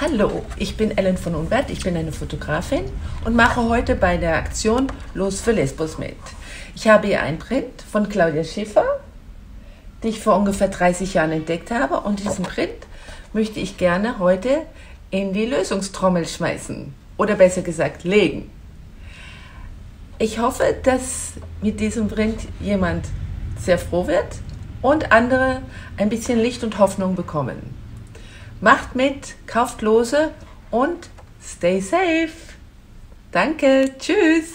Hallo, ich bin Ellen von Unwert, ich bin eine Fotografin und mache heute bei der Aktion Los für Lesbos mit. Ich habe hier einen Print von Claudia Schiffer, die ich vor ungefähr 30 Jahren entdeckt habe und diesen Print möchte ich gerne heute in die Lösungstrommel schmeißen oder besser gesagt legen. Ich hoffe, dass mit diesem Print jemand sehr froh wird und andere ein bisschen Licht und Hoffnung bekommen. Macht mit, kauft Lose und stay safe. Danke, tschüss.